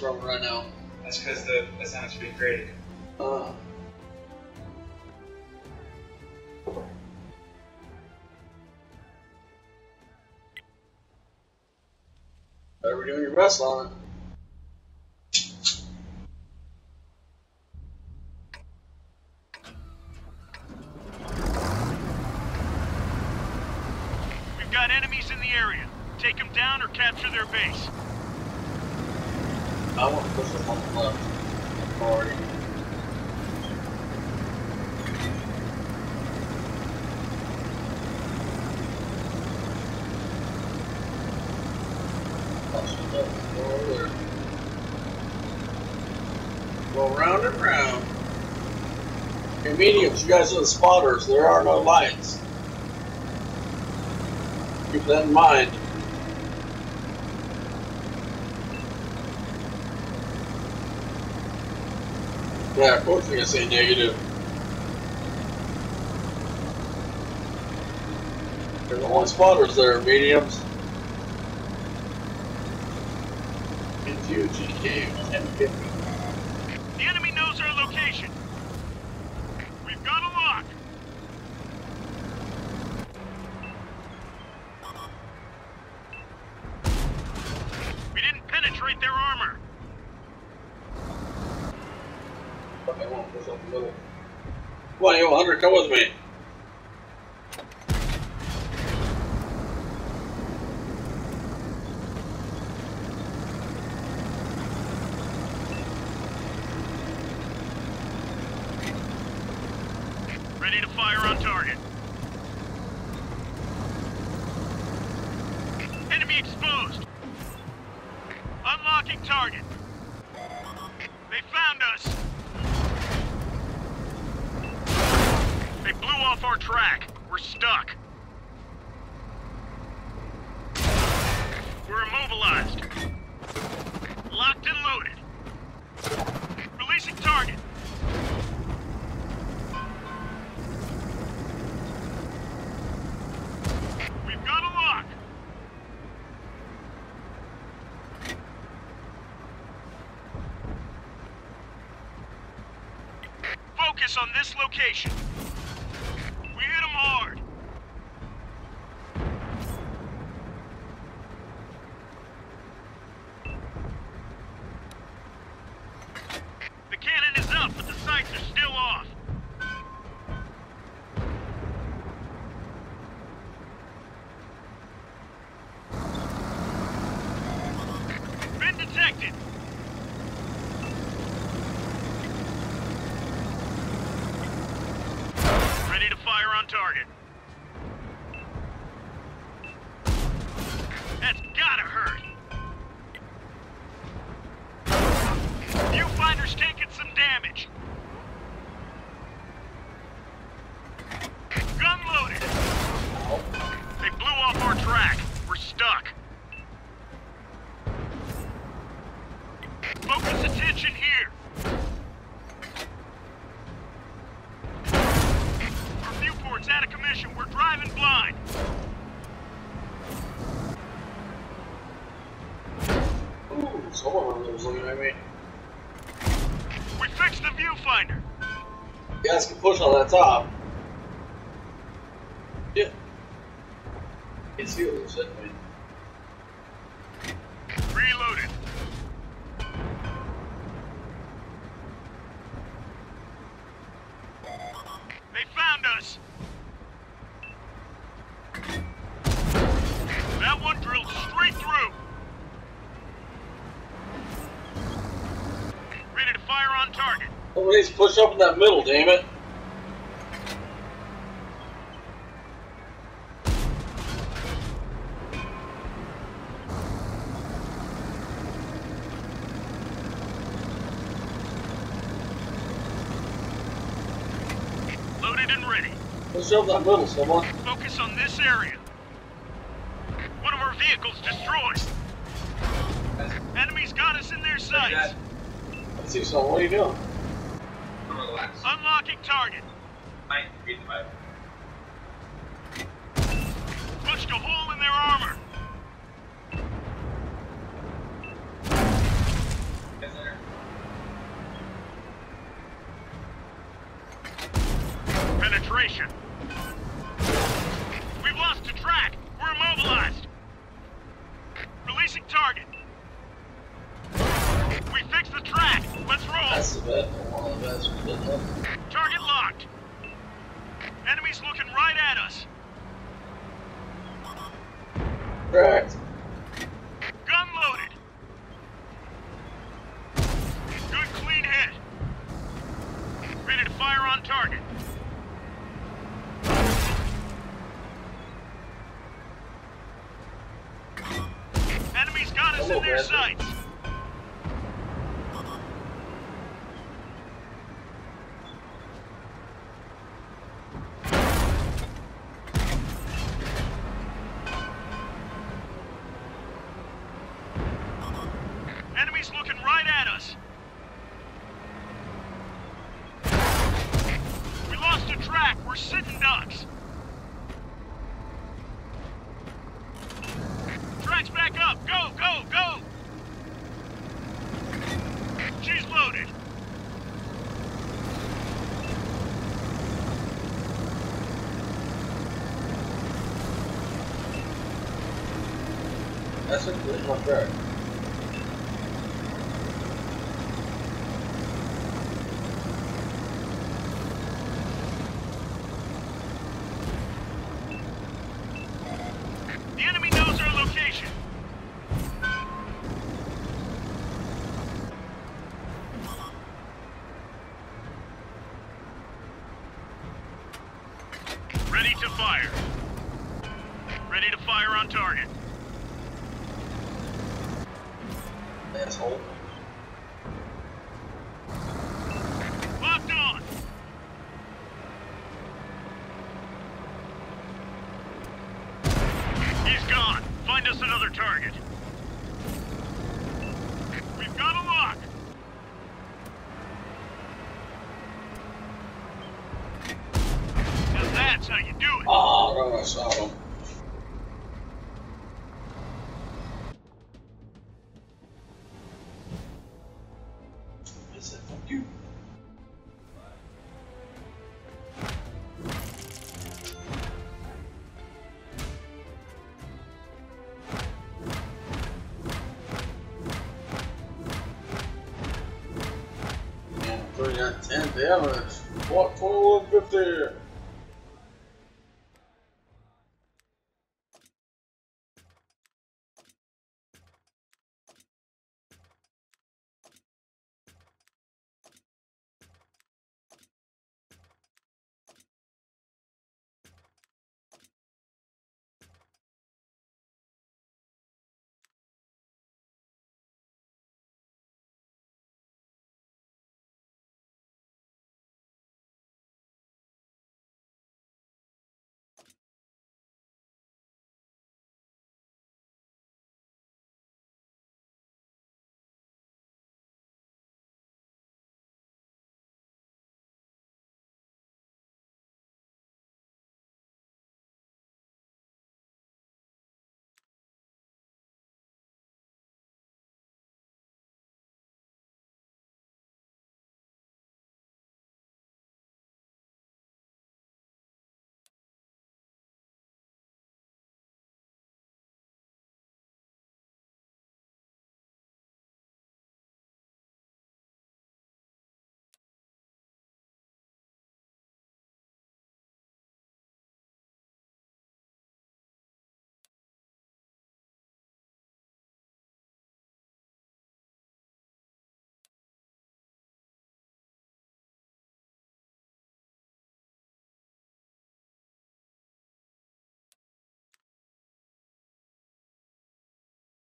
What's wrong right now? That's because the assignment's being created. Uh. Better be doing your best on it. We've got enemies in the area. Take them down or capture their base. I want to push them on the left. Already. Go round and round. Okay, mediums, you guys are the spotters. There are no lights. Keep that in mind. Yeah, of course we're gonna say negative. There's only spotters there, mediums. Into GK 1050. The enemy knows our location. We've got a lock. We didn't penetrate their armor. Won't push up the. Come on, yo, Hunter, come with me. Ready to fire on target. Enemy exposed. Unlocking target. They found us. They blew off our track. We're stuck. We're immobilized. Locked and loaded. Releasing target. We've got a lock. Focus on this location. We hit them hard. The cannon is up, but the sights are still off. Been detected. Ready to fire on target. That's gotta hurt. Attention here. Our viewport's out of commission. We're driving blind. Ooh, someone was looking at me. We fixed the viewfinder. You guys can push on that top. Yeah. Can't see what they're sitting. Reloaded. They found us. That one drilled straight through. Ready to fire on target. Needs push up in that middle, damn it. Loaded and ready. Push up that middle, someone. Focus on this area. One of our vehicles destroyed. Enemies got us in their sights. Let's see, someone. What are you doing? Relax. Unlocking target. concentration. We've lost the track. We're immobilized. Releasing target. We fixed the track. Let's roll. Target locked. Enemies looking right at us. Right. Gun loaded. Good clean hit. Ready to fire on target. In their sights. Enemies looking right at us. We lost a track. We're sitting ducks. Track's back up. Go, go, go. She's loaded. That's it. There's my track. The enemy knows our location. Ready to fire. Ready to fire on target. Asshole. Locked on. He's gone. Find us another target. We've got a lock. Now that's how you do it. Oh, no, I shot him. I said, fuck you. Man, 3 got 10 damage. What, 2150?